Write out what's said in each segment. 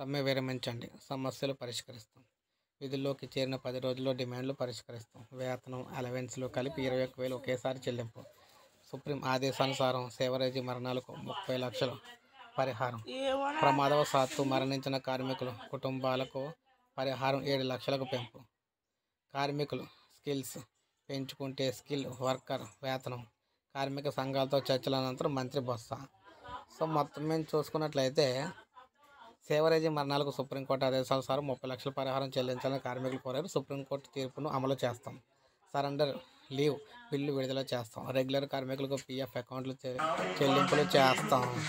సమ్మె విరమించండి సమస్యలు పరిష్కరిస్తాం. విధుల్లోకి చేరిన పది రోజుల్లో డిమాండ్లు పరిష్కరిస్తాం. వేతనం అలవెన్స్లు కలిపి ఇరవై ఒక్క వేలు ఒకేసారి చెల్లింపు. సుప్రీం ఆదేశానుసారం సేవరేజీ మరణాలకు ముప్పై లక్షలు పరిహారం. ప్రమాదవశాత్తు మరణించిన కార్మికులు కుటుంబాలకు పరిహారం ఏడు లక్షలకు పెంపు. కార్మికులు స్కిల్స్ పెంచుకుంటే స్కిల్ వర్కర్ వేతనం. కార్మిక సంఘాలతో చర్చల అనంతరం మంత్రి బొత్స. సో మొత్తం మేము చూసుకున్నట్లయితే సేవరేజీ మరణాలకు సుప్రీంకోర్టు ఆదేశానుసారం ముప్పై లక్షల పరిహారం చెల్లించాలని కార్మికులు కోరారు. సుప్రీంకోర్టు తీర్పును అమలు చేస్తాం. సరెండర్ లీవ్ బిల్లు విడుదల చేస్తాం. రెగ్యులర్ కార్మికులకు పిఎఫ్ అకౌంట్లు చె- చెల్లింపులు చేస్తాం.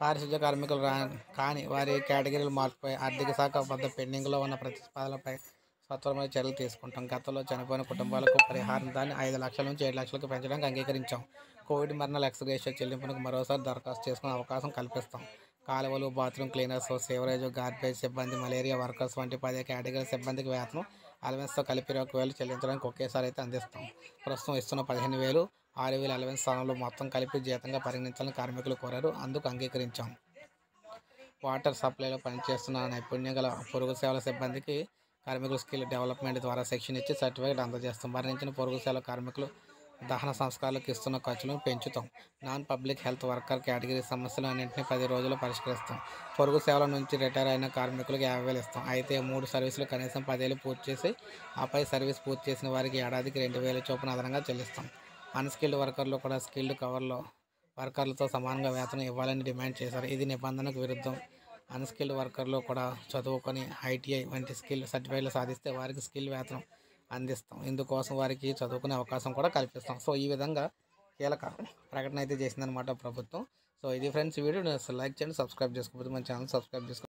పారిశుద్ధ్య కార్మికులు రా కానీ వారి కేటగిరీలు మార్పుపై ఆర్థిక శాఖ వద్ద పెండింగ్లో ఉన్న ప్రతిపాదనలపై సత్వరమైన చర్యలు తీసుకుంటాం. గతంలో చనిపోయిన కుటుంబాలకు పరిహారం దాన్ని ఐదు లక్షల నుంచి ఏడు లక్షలకు పెంచడానికి అంగీకరించాం. కోవిడ్ మరణాల ఎక్స్గ్రేషియా చెల్లింపునకు మరోసారి దరఖాస్తు చేసుకునే అవకాశం కల్పిస్తాం. కాలువలు బాత్రూమ్ క్లీనర్స్ సేవరేజ్ గార్బేజ్ సిబ్బంది మలేరియా వర్కర్స్ వంటి పదే కేటగిరీ సిబ్బందికి వేతనం అలవెన్స్తో కలిపి ఇరవై వేలు చెల్లించడానికి ఒకేసారి అయితే అందిస్తాం. ప్రస్తుతం ఇస్తున్న పదిహేను వేలు ఆరు వేలు అలవెన్స్ స్థానంలో మొత్తం కలిపి జీతంగా పరిగణించాలని కార్మికులు కోరారు. అందుకు అంగీకరించాం. వాటర్ సప్లైలో పనిచేస్తున్న నైపుణ్యం గల పొరుగు సేవల సిబ్బందికి కార్మికుల స్కిల్ డెవలప్మెంట్ ద్వారా శిక్షణ ఇచ్చి సర్టిఫికేట్ అందజేస్తాం. మరణించిన పొరుగు సేవల కార్మికులు దహన సంస్కారాలకు ఇస్తున్న ఖర్చులను పెంచుతాం. Non public health worker category సమస్యలు అన్నింటినీ పది రోజుల్లో పరిష్కరిస్తాం. పొరుగు సేవల నుంచి రిటైర్ అయిన కార్మికులకు యాభై వేలు ఇస్తాం. అయితే మూడు సర్వీసులు కనీసం పదేళ్ళు పూర్తి చేసి ఆపై సర్వీస్ పూర్తి చేసిన వారికి ఏడాదికి రెండు వేల చొప్పున అదనంగా చెల్లిస్తాం. అన్స్కిల్డ్ వర్కర్లు కూడా స్కిల్డ్ కవర్లో వర్కర్లతో సమానంగా వేతనం ఇవ్వాలని డిమాండ్ చేశారు. ఇది నిబంధనకు విరుద్ధం. అన్స్కిల్డ్ వర్కర్లు కూడా చదువుకొని ఐటీఐ వంటి స్కిల్ సర్టిఫికేట్లు సాధిస్తే వారికి స్కిల్ వేతనం అందిస్తాం. ఇందుకోసం వారికి చదువుకునే అవకాశం కూడా కల్పిస్తాం. సో ఈ విధంగా కీలక ప్రకటన అయితే చేసిందనమాట ప్రభుత్వం. సో ఇది ఫ్రెండ్స్ వీడియో. లైక్ చేయండి సబ్స్క్రైబ్ చేసుకోకపోతే మన ఛానల్ సబ్స్క్రైబ్ చేసుకోండి